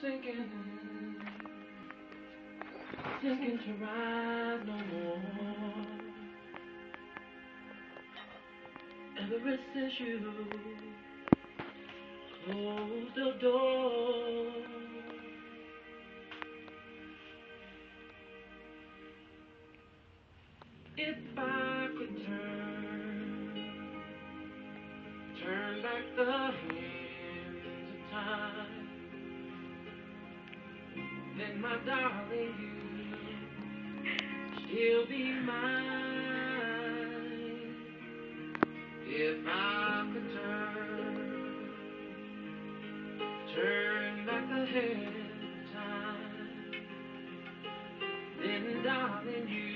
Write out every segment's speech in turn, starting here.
sinking, sinking to rise no more. Ever since you closed the door. If I could turn, turn back the hands then my darling, you still be mine. If I could turn, turn back the hands of time, then darling, you.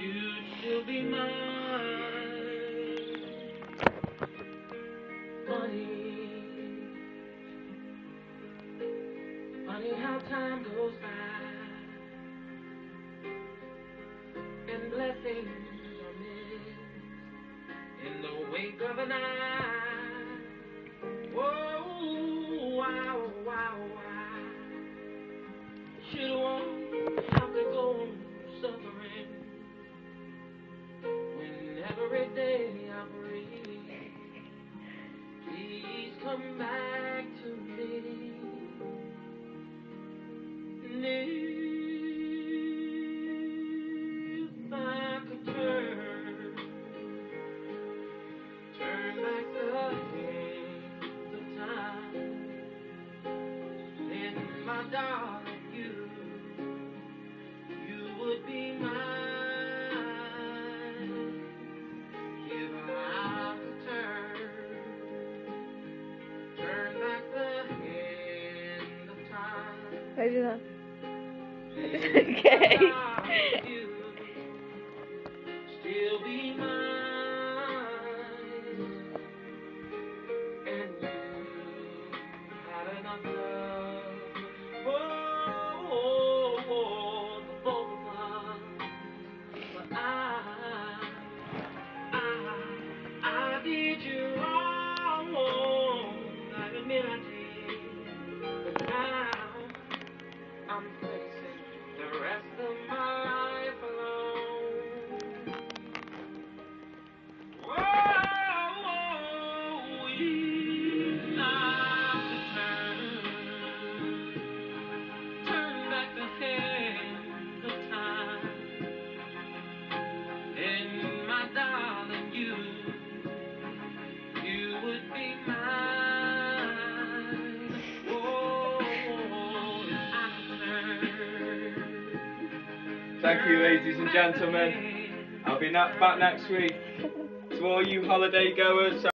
You'd still be mine. Funny how time goes by and blessings are missed in the wink of an eye. Whoa, wow, wow, wow. Should one have to go suffering? When every day I breathe, please come back How do that? Okay. my darling, you. Still for Thank you, ladies and gentlemen. I'll be back next week. To all you holiday goers,